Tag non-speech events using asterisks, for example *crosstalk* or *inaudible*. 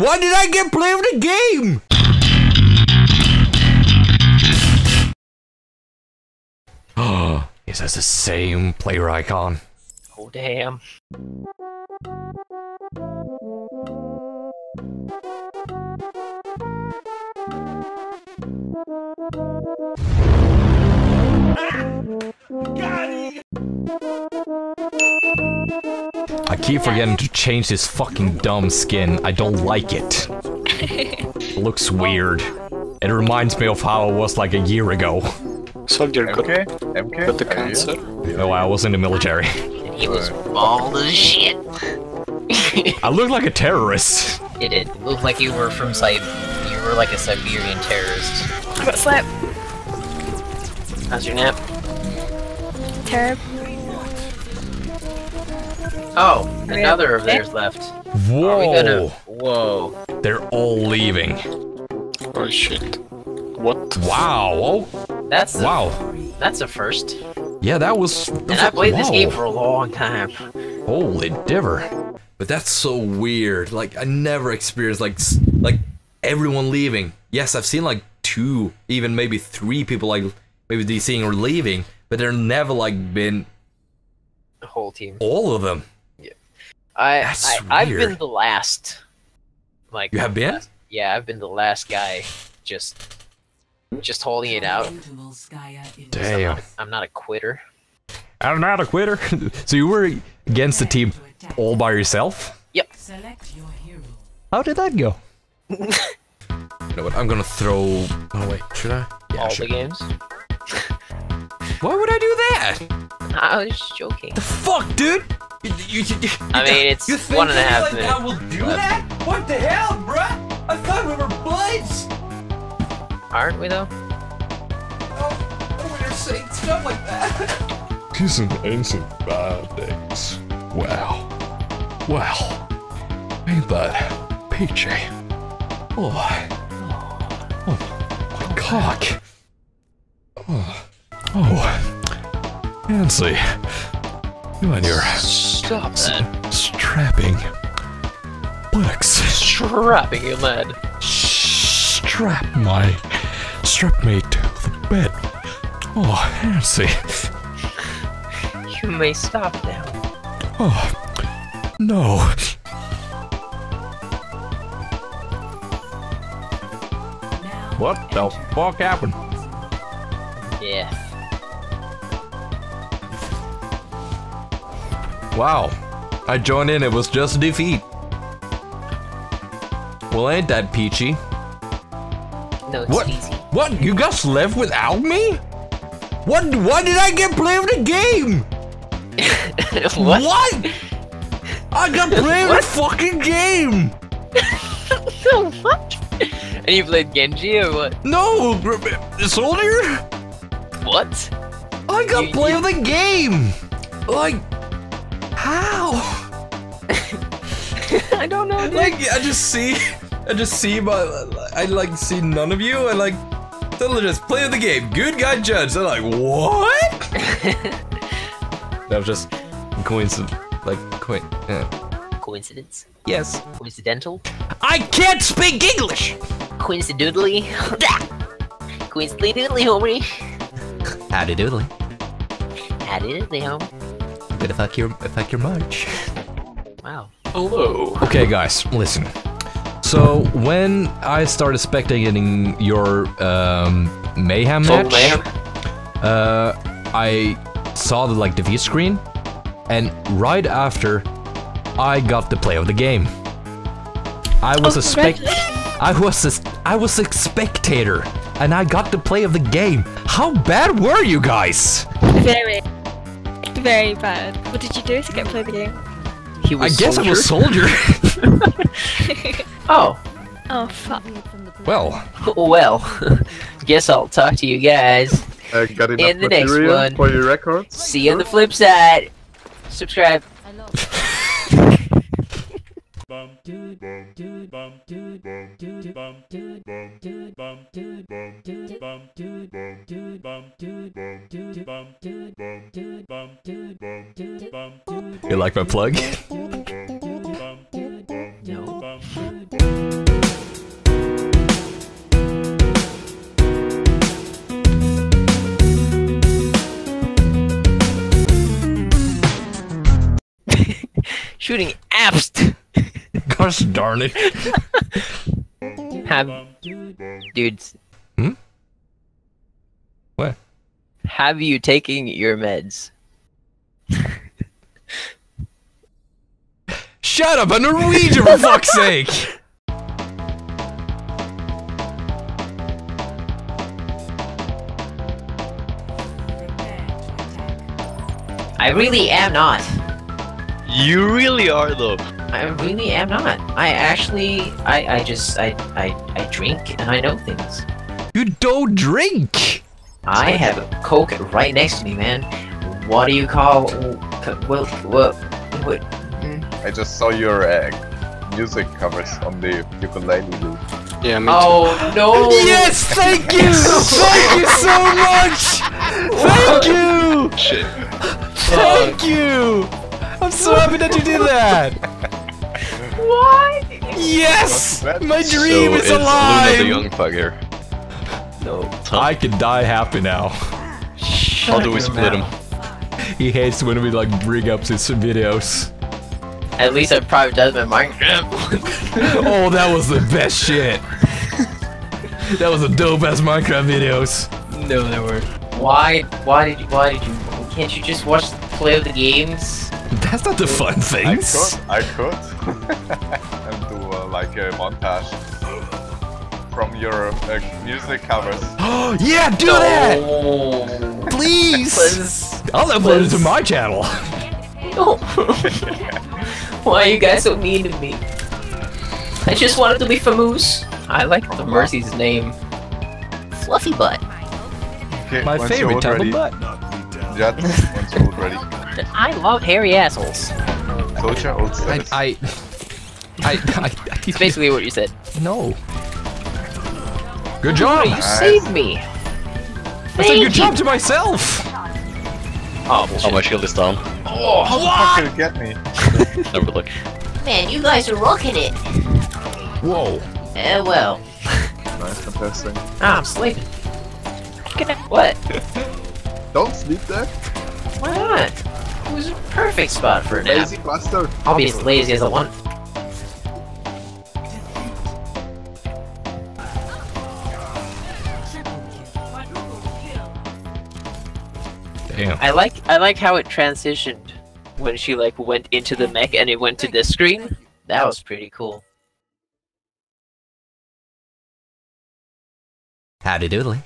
why did I get play of the game? Oh, it has the same player icon. Oh damn. Ah! I keep forgetting to change this fucking dumb skin. I don't like it. it *laughs* looks weird. It reminds me of how I was like a year ago. Soldier got, MK? MK? got the Are you? cancer. No, I was in the military. He was bald as shit. *laughs* I look like a terrorist. It did. It looked like you were from Sib. You were like a Siberian terrorist. I got slapped. How's your nap? Terrible. Oh, another of theirs left. Are we Whoa! gonna? Whoa. They're all leaving. Oh shit. What? Wow! Oh, That's the, wow! That's a first. Yeah, that was. And I played this game for a long time. Holy diver. But that's so weird. Like I never experienced like like everyone leaving. Yes, I've seen like two, even maybe three people like maybe DCing or leaving, but they're never like been The whole team. all of them. I, That's I I've been the last. Like You have been? yeah, I've been the last guy. Just just holding it out. Damn. I'm not a quitter. I'm not a quitter. *laughs* so you were against the team all by yourself? Select your hero. How did that go? *laughs* you know what? I'm gonna throw. Oh wait, should I? Yeah, all the games. Why would I do that? I was joking. The fuck, dude? You, you, you, I mean, it's you think one and a me half like minutes. I will do that? What the hell, bruh? I thought we were buds. Aren't we though? Oh, oh, we were saying stuff like that. *laughs* Kissing ancient bad days. Wow. Wow. Ain't that peachy? Oh. Oh. My cock. Oh. Oh. Nancy. You and your Stop that. strapping buttocks. Strapping you lad. Strap my. Strap me to the bed. Oh, Nancy. You may stop now. Oh, no. What the fuck happened? Yeah. Wow. I joined in, it was just a defeat. Well, ain't that peachy? No, it's What? easy. What? You guys left without me? What? Why did I get play of the game? *laughs* what? What? I got *laughs* play of the fucking game. *laughs* So what? And you played Genji or what? No, soldier. What? I got You- play you- of the game. Like, *laughs* I don't know. Like, I just see, I just see but I like see none of you, I like, totally just play the game. Good guy Juds. They're like, what? *laughs* that was just coincidence. Like, coin. Yeah. Coincidence? Yes. Coincidental? I can't speak English. Coincidentally? *laughs* Coincidentally doodly, homie. Howdy doodly. Howdy homie. Bit of fuck your, fuck your march. Wow. Hello. Okay, guys, listen. So when I started spectating your um, mayhem Total match, mayhem? uh, I saw the like defeat screen, and right after, I got the play of the game. I was Oh, a spec. I was a, I was a spectator, and I got the play of the game. How bad were you guys? Very, very bad. What did you do to get play the game? He I guess I was a soldier. *laughs* Oh, Oh fuck. well, well. *laughs* Guess I'll talk to you guys. Uh, got enough In the next material one. for your records? See you on the flip side. Subscribe. You like my plug? No. *laughs* Shooting apps. Gosh *laughs* darn it. Have dudes. Hmm? What? Have you taken your meds? Shut up, a Norwegian for fuck's sake! *laughs* I really am not. You really are though. I really am not. I actually, I, I just, I, I, I drink and I know things. You don't drink! I have a Coke right next to me, man. What do you call, well, what, what, I just saw your uh, music covers on the ukulele loop. Yeah, me Oh no! Yes, thank you! *laughs* thank you so much! Thank you! Shit. Thank you! I'm so happy that you did that! What? Yes! What's that? My So dream is it's Luna the young pug here. No. I can die happy now. How do we split him? He hates when we like bring up his videos. At least I private does my Minecraft. *laughs* oh, that was the best shit. that was the dope ass Minecraft videos. no, they were. Why? Why did you? Why did you? Can't you just watch the play of the games? That's not the fun I things. could, I could. *laughs* and do uh, like a montage from your uh, music covers. Oh *gasps* yeah, do that! *laughs* Please! Please. I'll upload it to my channel. No. *laughs* Why are you guys so mean to me? I just wanted to be famous. I like the Mercy's name. Fluffy butt. Okay, My favorite you're type ready, of butt. Jet, once you're ready. I love hairy assholes. Soldier, old I, status. I, I, I, *laughs* It's basically what you said. no. Good job. you saved me. I said good job to myself. Oh, Oh, bullshit. my shield is down. Oh, How the fuck did it get me? *laughs* Never look. Man, you guys are rocking it. Whoa. Eh, well. Nice, fantastic. Ah, I'm sleeping. What? *laughs* Don't sleep there. Why not? It was a perfect spot for a nap. Lazy bastard. I'll be as lazy as I want. Damn. I like I like how it transitioned when she like went into the mech and it went to this screen. That was pretty cool. Howdy doodly.